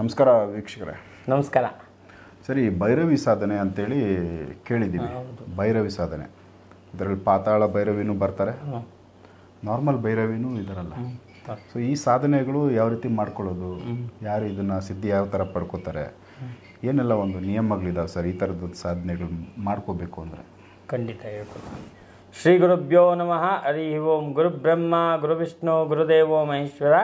ನಮಸ್ಕಾರ ವೀಕ್ಷಕರೇ. ನಮಸ್ಕಾರ. ಸರಿ ಭೈರವಿ ಸಾಧನೆ ಅಂತೇಳಿ ಕೇಳಿದ್ದೀವಿ. ಭೈರವಿ ಸಾಧನೆ. ಇದರಲ್ಲಿ ಪಾತಾಳ ಭೈರವಿನೂ ಬರ್ತಾರೆ. ನಾರ್ಮಲ್ ಭೈರವಿನೂ ಇದರಲ್ಲ. ಸೊ ಈ ಸಾಧನೆಗಳು ಯಾವ ರೀತಿ ಮಾಡ್ಕೊಳ್ಳೋದು? ಯಾರು ಇದನ್ನು ಸಿದ್ಧಿ ಯಾವ ಥರ ಪಡ್ಕೋತಾರೆ? ಏನೆಲ್ಲ ಒಂದು ನಿಯಮಗಳಿದಾವೆ ಸರ್ ಈ ಥರದ ಸಾಧನೆಗಳು ಮಾಡ್ಕೋಬೇಕು ಅಂದರೆ? ಖಂಡಿತ ಹೇಳ್ಕೊಡ್ತೀನಿ. ಶ್ರೀ ಗುರುಭ್ಯೋ ನಮಃ. ಹರಿ ಓಂ ಗುರು ಬ್ರಹ್ಮ ಗುರು ವಿಷ್ಣು ಗುರುದೇವೋ ಮಹೇಶ್ವರ.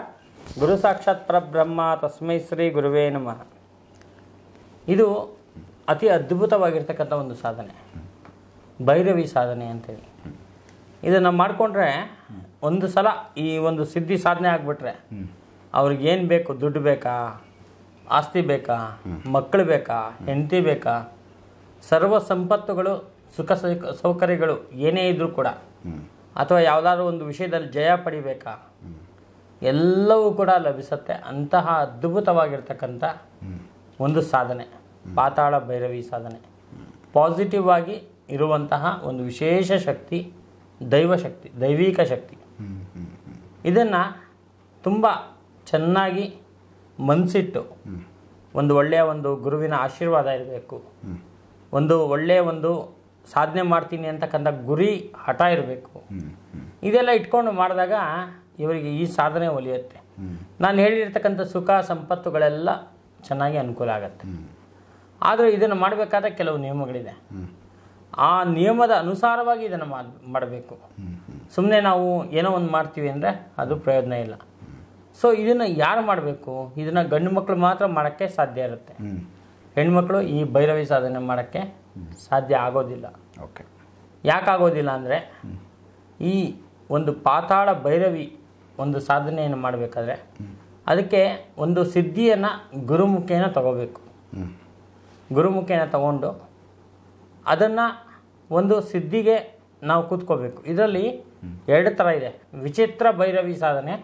ಗುರು ಸಾಕ್ಷಾತ್ ಪರಬ್ರಹ್ಮ, ತಸ್ಮೈ ಶ್ರೀ ಗುರುವೇ ನಮಃ. ಇದು ಅತಿ ಅದ್ಭುತವಾಗಿರ್ತಕ್ಕಂಥ ಒಂದು ಸಾಧನೆ. ಭೈರವಿ ಸಾಧನೆ ಅಂತೇಳಿ. ಇದನ್ನು ಮಾಡಿಕೊಂಡ್ರೆ ಒಂದು ಸಲ ಈ ಒಂದು ಸಿದ್ಧಿ ಸಾಧನೆ ಆಗಿಬಿಟ್ರೆ ಅವ್ರಿಗೆ ಏನು ಬೇಕು? ದುಡ್ಡು ಬೇಕಾ? ಆಸ್ತಿ ಬೇಕಾ? ಮಕ್ಕಳು ಬೇಕಾ? ಹೆಂಡತಿ ಬೇಕಾ? ಸರ್ವ ಸಂಪತ್ತುಗಳು, ಸುಖ ಸೌಕ- ಸೌಕರ್ಯಗಳು ಏನೇ ಇದ್ರೂ ಕೂಡ ಅಥವಾ ಯಾವುದಾದ್ರೂ ಒಂದು ವಿಷಯದಲ್ಲಿ ಜಯ ಪಡಿಬೇಕಾ? ಎಲ್ಲವೂ ಕೂಡ ಲಭಿಸುತ್ತೆ. ಅಂತಹ ಅದ್ಭುತವಾಗಿರ್ತಕ್ಕಂಥ ಒಂದು ಸಾಧನೆ. ಪಾತಾಳ ಭೈರವಿ ಸಾಧನೆ. ಪಾಸಿಟಿವ್ ಆಗಿ ಇರುವಂತಹ ಒಂದು ವಿಶೇಷ ಶಕ್ತಿ ದೈವಶಕ್ತಿ ದೈವಿಕ ಶಕ್ತಿ. ಇದನ್ನು ತುಂಬ ಚೆನ್ನಾಗಿ ಮನಸ್ಸಿಟ್ಟು ಒಂದು ಒಳ್ಳೆಯ ಒಂದು ಗುರುವಿನ ಆಶೀರ್ವಾದ ಇರಬೇಕು. ಒಂದು ಒಳ್ಳೆಯ ಒಂದು ಸಾಧನೆ ಮಾಡ್ತೀನಿ ಅಂತಕ್ಕಂಥ ಗುರಿ ಹಠ ಇರಬೇಕು. ಇದೆಲ್ಲ ಇಟ್ಕೊಂಡು ಮಾಡಿದಾಗ ಇವರಿಗೆ ಈ ಸಾಧನೆ ಒಲಿಯುತ್ತೆ. ನಾನು ಹೇಳಿರ್ತಕ್ಕಂಥ ಸುಖ ಸಂಪತ್ತುಗಳೆಲ್ಲ ಚೆನ್ನಾಗಿ ಅನುಕೂಲ ಆಗುತ್ತೆ. ಆದರೆ ಇದನ್ನು ಮಾಡಬೇಕಾದ ಕೆಲವು ನಿಯಮಗಳಿದೆ. ಆ ನಿಯಮದ ಅನುಸಾರವಾಗಿ ಇದನ್ನು ಮಾಡಬೇಕು. ಸುಮ್ಮನೆ ನಾವು ಏನೋ ಒಂದು ಮಾಡ್ತೀವಿ ಅಂದರೆ ಅದು ಪ್ರಯೋಜನ ಇಲ್ಲ. ಸೊ ಇದನ್ನು ಯಾರು ಮಾಡಬೇಕು? ಇದನ್ನು ಗಂಡು ಮಕ್ಕಳು ಮಾತ್ರ ಮಾಡೋಕ್ಕೆ ಸಾಧ್ಯ ಇರುತ್ತೆ. ಹೆಣ್ಮಕ್ಳು ಈ ಭೈರವಿ ಸಾಧನೆ ಮಾಡೋಕ್ಕೆ ಸಾಧ್ಯ ಆಗೋದಿಲ್ಲ. ಓಕೆ. ಯಾಕಾಗೋದಿಲ್ಲ ಅಂದರೆ ಈ ಒಂದು ಪಾತಾಳ ಭೈರವಿ ಒಂದು ಸಾಧನೆಯನ್ನು ಮಾಡಬೇಕಾದ್ರೆ ಅದಕ್ಕೆ ಒಂದು ಸಿದ್ಧಿಯನ್ನು ಗುರುಮುಖೇನ ತಗೋಬೇಕು. ಗುರುಮುಖೇನ ತಗೊಂಡು ಅದನ್ನು ಒಂದು ಸಿದ್ಧಿಗೆ ನಾವು ಕೂತ್ಕೋಬೇಕು. ಇದರಲ್ಲಿ ಎರಡು ಥರ ಇದೆ. ವಿಚಿತ್ರ ಭೈರವಿ ಸಾಧನೆ,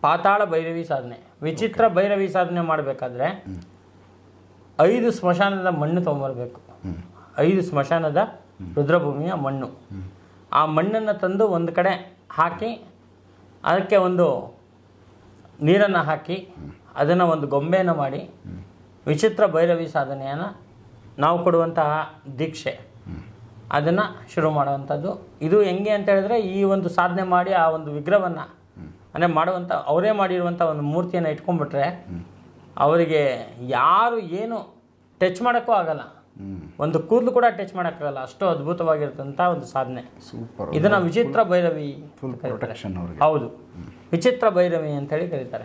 ಪಾತಾಳ ಭೈರವಿ ಸಾಧನೆ. ವಿಚಿತ್ರ ಭೈರವಿ ಸಾಧನೆ ಮಾಡಬೇಕಾದ್ರೆ ಐದು ಸ್ಮಶಾನದ ಮಣ್ಣು ತೊಗೊಂಬರ್ಬೇಕು. ಐದು ಸ್ಮಶಾನದ ರುದ್ರಭೂಮಿಯ ಮಣ್ಣು. ಆ ಮಣ್ಣನ್ನು ತಂದು ಒಂದು ಕಡೆ ಹಾಕಿ ಅದಕ್ಕೆ ಒಂದು ನೀರನ್ನು ಹಾಕಿ ಅದನ್ನು ಒಂದು ಗೊಂಬೆಯನ್ನು ಮಾಡಿ ವಿಚಿತ್ರ ಭೈರವಿ ಸಾಧನೆಯನ್ನು ನಾವು ಕೊಡುವಂತಹ ದೀಕ್ಷೆ. ಅದನ್ನು ಶುರು ಮಾಡುವಂಥದ್ದು. ಇದು ಹೆಂಗೆ ಅಂತ ಹೇಳಿದ್ರೆ ಈ ಒಂದು ಸಾಧನೆ ಮಾಡಿ ಆ ಒಂದು ವಿಗ್ರಹವನ್ನು ಅಂದರೆ ಮಾಡುವಂಥ ಅವರೇ ಮಾಡಿರುವಂಥ ಒಂದು ಮೂರ್ತಿಯನ್ನು ಇಟ್ಕೊಂಡ್ಬಿಟ್ರೆ ಅವರಿಗೆ ಯಾರು ಏನು ಟಚ್ ಮಾಡೋಕ್ಕೂ ಆಗಲ್ಲ. ಒಂದು ಕೂದಲು ಕೂಡ ಟಚ್ ಮಾಡೋಕ್ಕಾಗಲ್ಲ. ಅಷ್ಟು ಅದ್ಭುತವಾಗಿರ್ತಂಥ ಒಂದು ಸಾಧನೆ. ಸೂಪರ್ ಇದನ್ನ ವಿಚಿತ್ರ ಭೈರವಿ ಹೌದು. ವಿಚಿತ್ರ ಭೈರವಿ ಅಂತ ಹೇಳಿ ಕರೀತಾರೆ.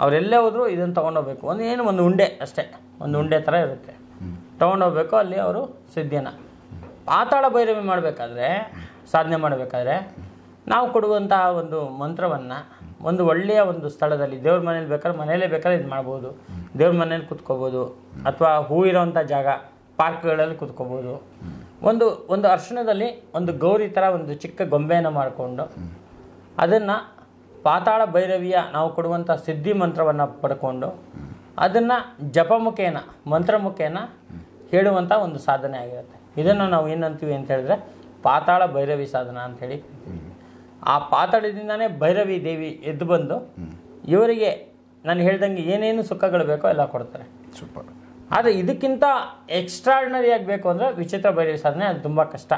ಅವರೆಲ್ಲೇ ಹೋದ್ರು ಇದನ್ನು ತೊಗೊಂಡೋಗ್ಬೇಕು. ಒಂದು ಏನು ಒಂದು ಉಂಡೆ ಅಷ್ಟೇ. ಒಂದು ಉಂಡೆ ಥರ ಇರುತ್ತೆ. ತೊಗೊಂಡೋಗ್ಬೇಕು ಅಲ್ಲಿ ಅವರು ಸಿದ್ಧಿಯನ್ನ. ಪಾತಾಳ ಭೈರವಿ ಮಾಡಬೇಕಾದ್ರೆ ಸಾಧನೆ ಮಾಡಬೇಕಾದ್ರೆ ನಾವು ಕೊಡುವಂತಹ ಒಂದು ಮಂತ್ರವನ್ನು ಒಂದು ಒಳ್ಳೆಯ ಒಂದು ಸ್ಥಳದಲ್ಲಿ ದೇವ್ರ ಮನೇಲಿ ಬೇಕಾದ್ರೆ ಮನೆಯಲ್ಲೇ ಬೇಕಾದ್ರೆ ಇದು ಮಾಡ್ಬೋದು. ದೇವ್ರ ಮನೇಲಿ ಕುತ್ಕೋಬೋದು. ಅಥವಾ ಹೂ ಇರೋವಂಥ ಜಾಗ, ಪಾರ್ಕ್ಗಳಲ್ಲಿ ಕುತ್ಕೋಬೋದು. ಒಂದು ಒಂದು ಅರ್ಶನದಲ್ಲಿ ಒಂದು ಗೌರಿ ಥರ ಒಂದು ಚಿಕ್ಕ ಗೊಂಬೆಯನ್ನು ಮಾಡಿಕೊಂಡು ಅದನ್ನು ಪಾತಾಳ ಭೈರವಿಯ ನಾವು ಕೊಡುವಂಥ ಸಿದ್ಧಿ ಮಂತ್ರವನ್ನು ಪಡ್ಕೊಂಡು ಅದನ್ನು ಜಪಮುಖೇನ, ಮಂತ್ರಮುಖೇನ ಹೇಳುವಂಥ ಒಂದು ಸಾಧನೆ ಆಗಿರುತ್ತೆ. ಇದನ್ನು ನಾವು ಏನಂತೀವಿ ಅಂತ ಹೇಳಿದ್ರೆ ಪಾತಾಳ ಭೈರವಿ ಸಾಧನ ಅಂತ ಹೇಳಿ. ಆ ಪಾತಾಳದಿಂದಾನೇ ಭೈರವಿ ದೇವಿ ಎದ್ದು ಬಂದು ಇವರಿಗೆ ನಾನು ಹೇಳ್ದಂಗೆ ಏನೇನು ಸುಖಗಳು ಬೇಕೋ ಎಲ್ಲ ಕೊಡ್ತಾರೆ. ಸೂಪರ್. ಆದರೆ ಇದಕ್ಕಿಂತ ಎಕ್ಸ್ಟ್ರಾರ್ಡಿನರಿ ಆಗಬೇಕು ಅಂದರೆ ವಿಚಿತ್ರ ಭೈರವಿ ಸಾಧನೆ ಅದು ತುಂಬ ಕಷ್ಟ.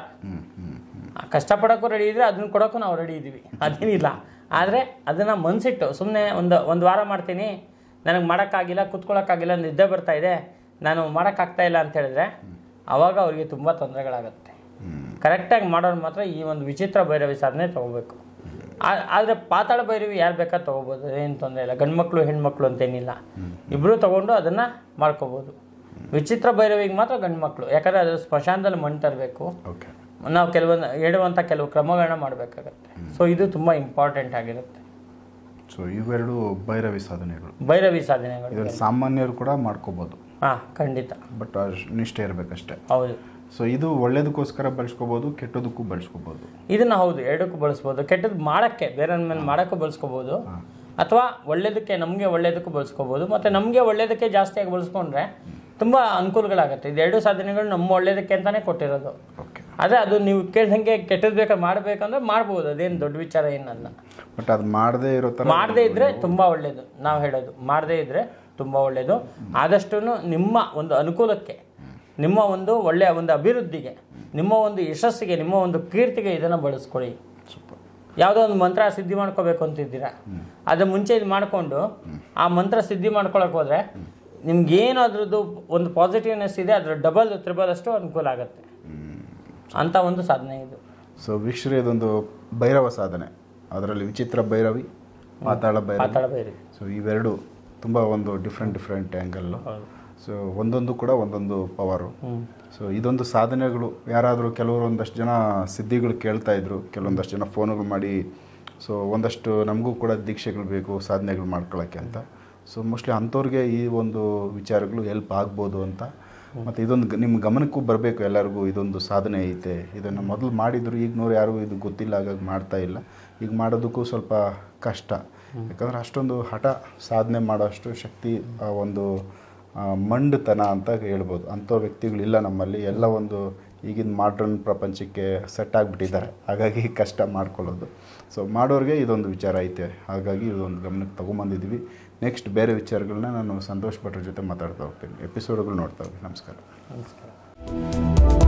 ಕಷ್ಟಪಡೋಕ್ಕೂ ರೆಡಿ ಇದ್ರೆ ಅದನ್ನ ಕೊಡೋಕ್ಕೂ ನಾವು ರೆಡಿ ಇದ್ದೀವಿ ಅದೇನಿಲ್ಲ. ಆದರೆ ಅದನ್ನು ಮನ್ಸಿಟ್ಟು ಸುಮ್ಮನೆ ಒಂದು ಒಂದು ವಾರ ಮಾಡ್ತೀನಿ ನನಗೆ ಮಾಡೋಕ್ಕಾಗಿಲ್ಲ ಕುತ್ಕೊಳ್ಳೋಕ್ಕಾಗಿಲ್ಲ ನಿದ್ದೆ ಬರ್ತಾ ಇದೆ ನಾನು ಮಾಡೋಕ್ಕಾಗ್ತಾ ಇಲ್ಲ ಅಂತ ಹೇಳಿದ್ರೆ ಆವಾಗ ಅವರಿಗೆ ತುಂಬ ತೊಂದರೆಗಳಾಗುತ್ತೆ. ಕರೆಕ್ಟಾಗಿ ಮಾಡೋರು ಮಾತ್ರ ಈ ಒಂದು ವಿಚಿತ್ರ ಭೈರವಿ ಸಾಧನೆ ತೊಗೋಬೇಕು. ಆದರೆ ಪಾತಾಳ ಭೈರವಿ ಯಾರು ಬೇಕಾದ್ರೆ ತೊಗೋಬೋದು ಏನು ತೊಂದರೆ ಇಲ್ಲ. ಗಂಡು ಮಕ್ಕಳು ಹೆಣ್ಮಕ್ಳು ಅಂತೇನಿಲ್ಲ. ಇಬ್ಬರು ತೊಗೊಂಡು ಅದನ್ನು ಮಾಡ್ಕೋಬೋದು. ವಿಚಿತ್ರ ಭೈರವಿಗೆ ಮಾತ್ರ ಗಂಡು ಮಕ್ಕಳು ಯಾಕಂದರೆ ಅದು ಸ್ಮಶಾನದಲ್ಲಿ ಮಣ್ಣು ತರಬೇಕು. ಓಕೆ ನಾವು ಕೆಲವೊಂದು ಹೇಳುವಂಥ ಕೆಲವು ಕ್ರಮಗಳನ್ನ ಮಾಡಬೇಕಾಗತ್ತೆ. ಸೊ ಇದು ತುಂಬ ಇಂಪಾರ್ಟೆಂಟ್ ಆಗಿರುತ್ತೆ. ಸೊ ಇವೆರಡು ಭೈರವಿ ಸಾಧನೆಗಳು. ಭೈರವಿ ಸಾಧನೆಗಳು. ಸಾಮಾನ್ಯರು ಕೂಡ ಮಾಡ್ಕೋಬೋದು. ಹಾಂ ಖಂಡಿತ. ಬಟ್ ನಿಷ್ಠೆ ಇರಬೇಕಷ್ಟೇ. ಹೌದು. ಸೊ ಇದು ಒಳ್ಳೇದಕ್ಕೋಸ್ಕರ ಬಳಸ್ಕೋಬೋದು ಕೆಟ್ಟದಕ್ಕೂ ಬಳಸ್ಕೋಬೋದು. ಇದನ್ನ ಹೌದು ಎರಡಕ್ಕೂ ಬಳಸ್ಬೋದು. ಕೆಟ್ಟದ್ದು ಮಾಡೋಕ್ಕೆ ಬೇರೆ ಮೇಲೆ ಮಾಡೋಕ್ಕೂ ಬಳಸ್ಕೋಬೋದು. ಅಥವಾ ಒಳ್ಳೇದಕ್ಕೆ ನಮಗೆ ಒಳ್ಳೇದಕ್ಕೂ ಬಳಸ್ಕೋಬೋದು. ಮತ್ತೆ ನಮಗೆ ಒಳ್ಳೇದಕ್ಕೆ ಜಾಸ್ತಿಯಾಗಿ ಬಳಸ್ಕೊಂಡ್ರೆ ತುಂಬ ಅನುಕೂಲಗಳಾಗುತ್ತೆ. ಇದೆರಡು ಸಾಧನೆಗಳು ನಮ್ಮ ಒಳ್ಳೇದಕ್ಕೆ ಅಂತಾನೆ ಕೊಟ್ಟಿರೋದು. ಆದರೆ ಅದು ನೀವು ಕೇಳ್ದಂಗೆ ಕೆಟ್ಟದ್ದು ಬೇಕಾದ್ರೆ ಮಾಡ್ಬೇಕಂದ್ರೆ ಮಾಡ್ಬೋದು. ಅದೇನು ದೊಡ್ಡ ವಿಚಾರ ಏನಲ್ಲ. ಬಟ್ ಅದು ಮಾಡದೇ ಇರೋ ಥರ ಮಾಡದೇ ಇದ್ರೆ ತುಂಬ ಒಳ್ಳೇದು. ನಾವು ಹೇಳೋದು ಮಾಡದೇ ಇದ್ರೆ ತುಂಬ ಒಳ್ಳೆಯದು ಆದಷ್ಟು ನಿಮ್ಮ ಒಂದು ಅನುಕೂಲಕ್ಕೆ ನಿಮ್ಮ ಒಂದು ಒಳ್ಳೆಯ ಒಂದು ಅಭಿವೃದ್ಧಿಗೆ ನಿಮ್ಮ ಒಂದು ಯಶಸ್ಸಿಗೆ ನಿಮ್ಮ ಒಂದು ಕೀರ್ತಿಗೆ ಇದನ್ನು ಬಳಸ್ಕೊಳ್ಳಿ. ಯಾವುದೋ ಒಂದು ಮಂತ್ರ ಸಿದ್ಧಿ ಮಾಡ್ಕೋಬೇಕು ಅಂತಿದ್ದೀರಾ? ಅದು ಮುಂಚೆ ಇದು ಮಾಡಿಕೊಂಡು ಆ ಮಂತ್ರ ಸಿದ್ಧಿ ಮಾಡ್ಕೊಳಕ್ಕೆ ಹೋದರೆ ನಿಮ್ಗೇನು ಅದ್ರದ್ದು ಒಂದು ಪಾಸಿಟಿವ್ನೆಸ್ ಇದೆ ಅದರ ಡಬಲ್ ತ್ರಿಬಲ್ ಅಷ್ಟು ಅನುಕೂಲ ಆಗುತ್ತೆ. ಅಂತ ಒಂದು ಸಾಧನೆ ಇದು. ಸೊ ವೀಕ್ಷರೇ ಇದೊಂದು ಭೈರವ ಸಾಧನೆ. ಅದರಲ್ಲಿ ವಿಚಿತ್ರ ಭೈರವಿ ಪಾತಾಳ ಭೈರವಿ. ಸೊ ಇವೆರಡು ತುಂಬ ಒಂದು ಡಿಫ್ರೆಂಟ್ ಡಿಫ್ರೆಂಟ್ ಆ್ಯಂಗಲ್ಲು ಸೊ ಒಂದೊಂದು ಕೂಡ ಒಂದೊಂದು ಪವರು. ಸೊ ಇದೊಂದು ಸಾಧನೆಗಳು. ಯಾರಾದರೂ ಕೆಲವರು ಒಂದಷ್ಟು ಜನ ಸಿದ್ಧಿಗಳು ಕೇಳ್ತಾ ಇದ್ರು. ಕೆಲವೊಂದಷ್ಟು ಜನ ಫೋನುಗಳು ಮಾಡಿ. ಸೊ ಒಂದಷ್ಟು ನಮಗೂ ಕೂಡ ದೀಕ್ಷೆಗಳು ಬೇಕು ಸಾಧನೆಗಳು ಮಾಡ್ಕೊಳ್ಳೋಕ್ಕೆ ಅಂತ. ಸೊ ಮೋಸ್ಟ್ಲಿ ಅಂಥವ್ರಿಗೆ ಈ ಒಂದು ವಿಚಾರಗಳು ಹೆಲ್ಪ್ ಆಗ್ಬೋದು ಅಂತ. ಮತ್ತು ಇದೊಂದು ನಿಮ್ಮ ಗಮನಕ್ಕೂ ಬರಬೇಕು ಎಲ್ಲರಿಗೂ ಇದೊಂದು ಸಾಧನೆ ಐತೆ. ಇದನ್ನು ಮೊದಲು ಮಾಡಿದ್ರು ಈಗಿನವ್ರು ಯಾರಿಗೂ ಇದು ಗೊತ್ತಿಲ್ಲ ಹಾಗಾಗಿ ಮಾಡ್ತಾ ಇಲ್ಲ. ಈಗ ಮಾಡೋದಕ್ಕೂ ಸ್ವಲ್ಪ ಕಷ್ಟ. ಯಾಕಂದರೆ ಅಷ್ಟೊಂದು ಹಠ ಸಾಧನೆ ಮಾಡೋಷ್ಟು ಶಕ್ತಿ ಆ ಒಂದು ಮಂಡುತನ ಅಂತ ಹೇಳ್ಬೋದು. ಅಂಥ ವ್ಯಕ್ತಿಗಳಿಲ್ಲ ನಮ್ಮಲ್ಲಿ. ಎಲ್ಲ ಒಂದು ಈಗಿನ ಮಾಡ್ರನ್ ಪ್ರಪಂಚಕ್ಕೆ ಸೆಟ್ ಆಗಿಬಿಟ್ಟಿದ್ದಾರೆ. ಹಾಗಾಗಿ ಕಷ್ಟ ಮಾಡ್ಕೊಳ್ಳೋದು. ಸೊ ಮಾಡೋರಿಗೆ ಇದೊಂದು ವಿಚಾರ ಐತೆ. ಹಾಗಾಗಿ ಇದೊಂದು ಗಮನಕ್ಕೆ ತೊಗೊಂಬಂದಿದ್ದೀವಿ. ನೆಕ್ಸ್ಟ್ ಬೇರೆ ವಿಚಾರಗಳನ್ನ ನಾನು ಸಂತೋಷ್ ಭಟ್ರ ಜೊತೆ ಮಾತಾಡ್ತಾ ಹೋಗ್ತೀನಿ. ಎಪಿಸೋಡ್ಗಳು ನೋಡ್ತಾ ಹೋಗಿ. ನಮಸ್ಕಾರ. ನಮಸ್ಕಾರ.